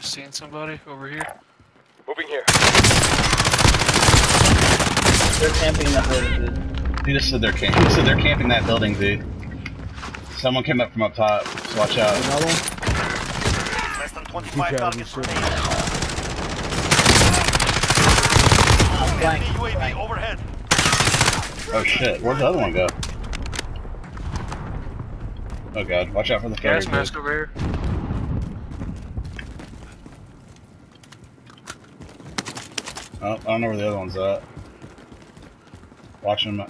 Seeing somebody over here? Moving here. They're camping that building, dude. He just said they're camping. He said they're camping that building, dude. Someone came up from up top. So watch out. Another one? Less than 25 Good targets remaining. I'm flank. UAV overhead. Oh shit, where'd the other one go? Oh god, watch out for the Gas mask over here. Oh, I don't know where the other one's at. Watch him.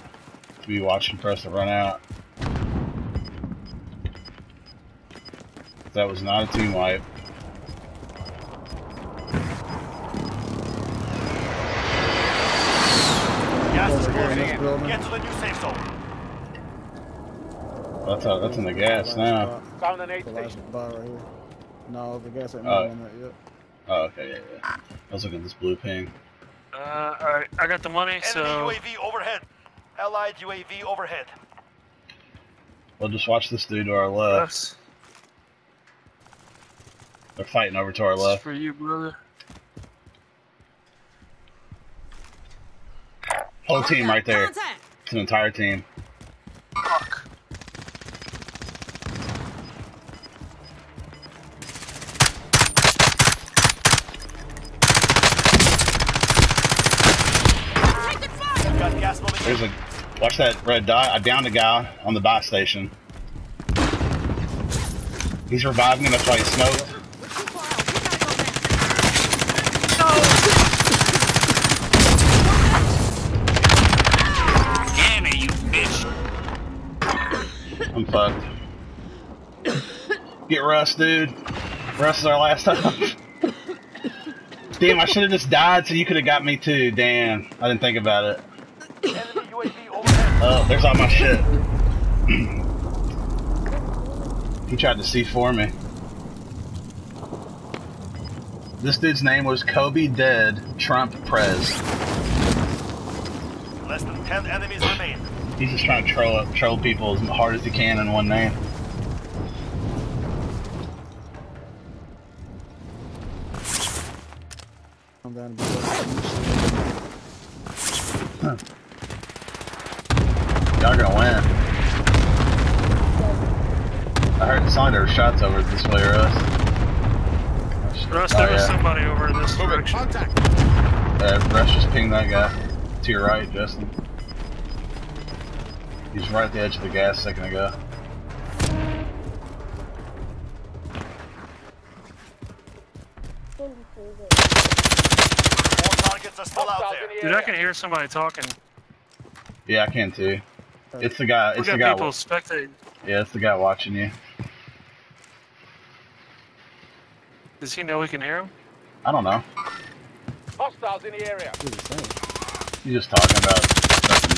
Be watching for us to run out. That was not a team wipe. Gas is Over here in closing in. Get to the new safe zone. That's uh, that's in the gas now. Found an aid The last right here. No, the gas ain't Uh, moving on that yet. Oh, okay, yeah, yeah. I was looking at this blue ping. Uh, alright, I got the money, Enemy so. UAV overhead. Allied UAV overhead. Well, just watch this dude to our left. That's, They're fighting over to our that's left. for you, brother. Whole team right there. It's an entire team. There's a watch that red dot. I downed a guy on the buy station. He's reviving him. That's why he smoked. Damn it, you bitch. I'm fucked. Get Russ, dude. Russ is our last time. Damn, I should have just died so you could have got me too. Damn, I didn't think about it. Enemy UAV overhead. Oh, there's all my shit. he tried to see for me. This dude's name was Kobe Dead Trump Prez. Less than 10 enemies remain. He's just trying to troll troll people as hard as he can in one name. I'm down to be like, Y'all gonna win. I heard it sounded there were shots over this way, Russ. Oh, shit. Russ, Oh, there was yeah. somebody over in this direction. Uh, Russ just pinged that guy. To your right, Justin. He's right at the edge of the gas a second ago. All targets are still out there. Dude, I can hear somebody talking. Yeah, I can too. It's the guy. We It's the got guy. people spectating. Yeah, it's the guy watching you. Does he know we can hear him? I don't know. Hostiles in the area. what is he saying? He's just talking about nothing.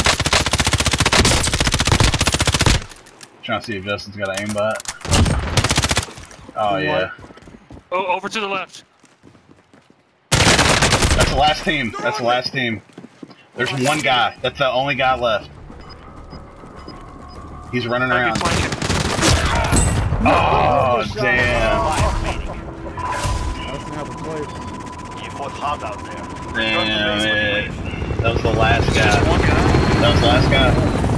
Trying to see if Justin's got an aimbot. Oh yeah, Oh, over to the left. that's the last team. That's the last team. There's one guy. That's the only guy left. He's running Might be around. flanking. Oh damn! Five remaining. I was gonna have a play. You fought hard out there. Damn it! That was the last Just guy. one guy. That was the last guy.